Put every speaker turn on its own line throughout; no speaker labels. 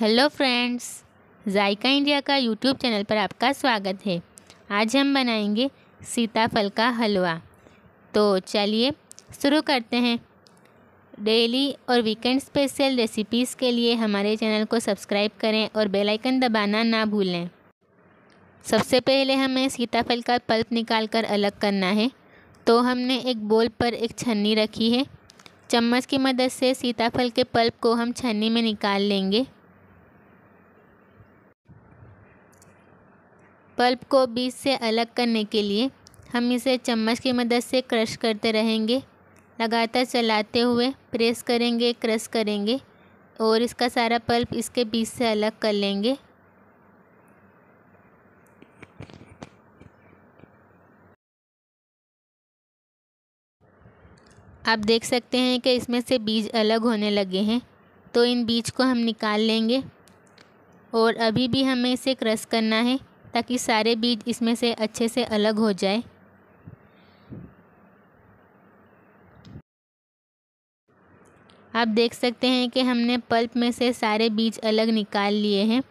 Hello friends, Zaika India का YouTube channel पर आपका स्वागत है। आज हम बनाएँगे सीताफल का हलवा। तो चलिए शुरू करते हैं। डेली और वीकेंड स्पेशल रेसिपीज़ के लिए हमारे चैनल को सब्सक्राइब करें और बेल आइकन दबाना ना भूलें। सबसे पहले हमें सीताफल का पल्प निकाल कर अलग करना है। तो हमने एक बोल पर एक छन्नी रखी है। चम्मच की मदद से सीताफल के पल्प को हम छन्नी में निकाल लेंगे। पल्प को बीज से अलग करने के लिए हम इसे चम्मच की मदद से क्रश करते रहेंगे। लगातार चलाते हुए प्रेस करेंगे, क्रश करेंगे और इसका सारा पल्प इसके बीज से अलग कर लेंगे। आप देख सकते हैं कि इसमें से बीज अलग होने लगे हैं तो इन बीज को हम निकाल लेंगे और अभी भी हमें इसे क्रश करना है। ताकि सारे बीज इसमें से अच्छे से अलग हो जाए। आप देख सकते हैं कि हमने पल्प में से सारे बीज अलग निकाल लिए हैं।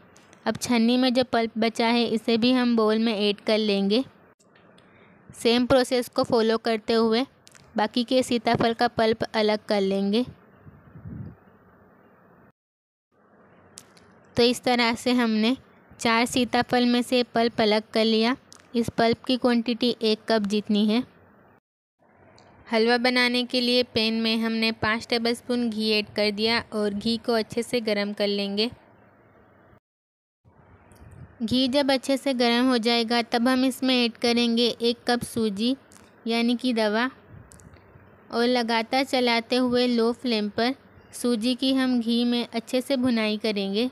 अब छन्नी में जो पल्प बचा है, इसे भी हम बोल में ऐड कर लेंगे। सेम प्रोसेस को फॉलो करते हुए बाकी के सीताफल का पल्प अलग कर लेंगे। तो इस तरह से हमने चार सीताफल में से पल्प अलग कर लिया। इस पल्प की क्वांटिटी एक कप जितनी है। हलवा बनाने के लिए पैन में हमने पाँच टेबलस्पून घी ऐड कर दिया और घी को अच्छे से गर्म कर लेंगे। घी जब अच्छे से गर्म हो जाएगा, तब हम इसमें ऐड करेंगे एक कप सूजी, यानी कि दवा। और लगातार चलाते हुए लो फ्लेम पर सूजी की हम घी में अच्छे से भुनाई करेंगे।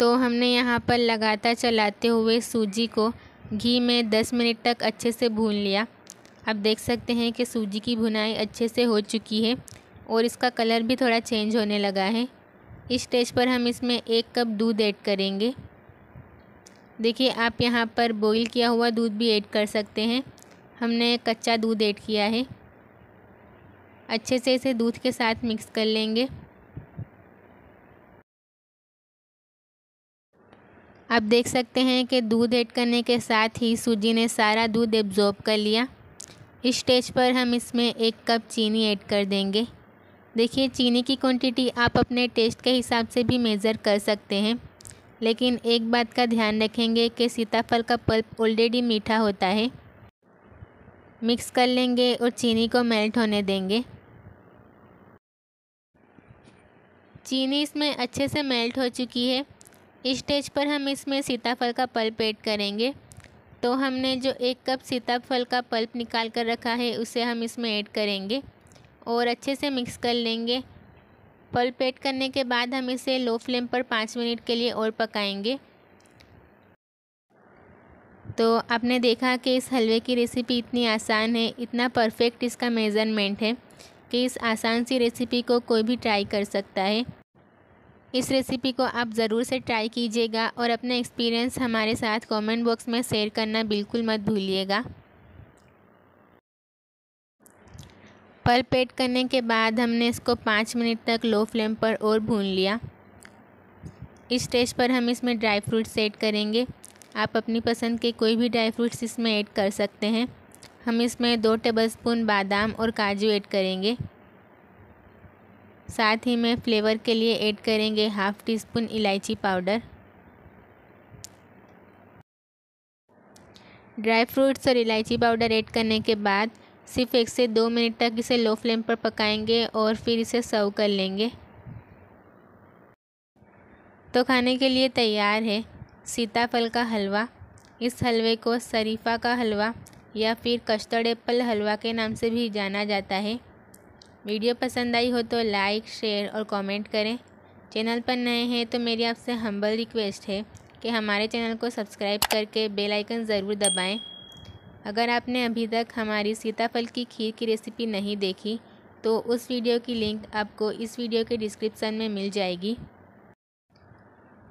तो हमने यहाँ पर लगातार चलाते हुए सूजी को घी में 10 मिनट तक अच्छे से भून लिया। आप देख सकते हैं कि सूजी की भुनाई अच्छे से हो चुकी है और इसका कलर भी थोड़ा चेंज होने लगा है। इस स्टेज पर हम इसमें एक कप दूध ऐड करेंगे। देखिए, आप यहाँ पर बॉईल किया हुआ दूध भी ऐड कर सकते हैं। हमने कच्चा दूध ऐड किया है। अच्छे से इसे दूध के साथ मिक्स कर लेंगे। आप देख सकते हैं कि दूध ऐड करने के साथ ही सूजी ने सारा दूध एब्जॉर्ब कर लिया। इस स्टेज पर हम इसमें एक कप चीनी ऐड कर देंगे। देखिए, चीनी की क्वांटिटी आप अपने टेस्ट के हिसाब से भी मेज़र कर सकते हैं। लेकिन एक बात का ध्यान रखेंगे कि सीताफल का पल्प ऑलरेडी मीठा होता है। मिक्स कर लेंगे और चीनी को मेल्ट होने देंगे। चीनी इसमें अच्छे से मेल्ट हो चुकी है। स्टेज पर हम इसमें सीताफल का पल्प ऐड करेंगे। तो हमने जो एक कप सीताफल का पल्प निकाल कर रखा है, उसे हम इसमें ऐड करेंगे और अच्छे से मिक्स कर लेंगे। पल्प ऐड करने के बाद हम इसे लो फ्लेम पर पाँच मिनट के लिए और पकाएँगे। तो आपने देखा कि इस हलवे की रेसिपी इतनी आसान है, इतना परफेक्ट इसका मेज़रमेंट है कि इस आसान सी रेसिपी को कोई भी ट्राई कर सकता है। इस रेसिपी को आप ज़रूर से ट्राई कीजिएगा और अपना एक्सपीरियंस हमारे साथ कमेंट बॉक्स में शेयर करना बिल्कुल मत भूलिएगा। पल्प ऐड करने के बाद हमने इसको पाँच मिनट तक लो फ्लेम पर और भून लिया। इस स्टेज पर हम इसमें ड्राई फ्रूट्स ऐड करेंगे। आप अपनी पसंद के कोई भी ड्राई फ्रूट्स इसमें ऐड कर सकते हैं। हम इसमें दो टेबलस्पून बादाम और काजू ऐड करेंगे। साथ ही में फ्लेवर के लिए ऐड करेंगे हाफ़ टी स्पून इलायची पाउडर। ड्राई फ्रूट्स और इलायची पाउडर ऐड करने के बाद सिर्फ़ एक से दो मिनट तक इसे लो फ्लेम पर पकाएँगे और फिर इसे सर्व कर लेंगे। तो खाने के लिए तैयार है सीताफल का हलवा। इस हलवे को शरीफा का हलवा या फिर कस्टर्ड एप्पल हलवा के नाम से भी जाना जाता है। वीडियो पसंद आई हो तो लाइक, शेयर और कमेंट करें। चैनल पर नए हैं तो मेरी आपसे हम्बल रिक्वेस्ट है कि हमारे चैनल को सब्सक्राइब करके बेल आइकन ज़रूर दबाएँ। अगर आपने अभी तक हमारी सीताफल की खीर की रेसिपी नहीं देखी तो उस वीडियो की लिंक आपको इस वीडियो के डिस्क्रिप्सन में मिल जाएगी।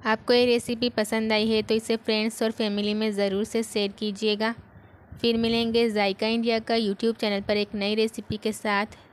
आपको ये रेसिपी पसंद आई है तो इसे फ्रेंड्स और फैमिली में ज़रूर से शेयर कीजिएगा। फिर मिलेंगे जायका इंडिया का यूट्यूब चैनल पर एक नई रेसिपी के साथ।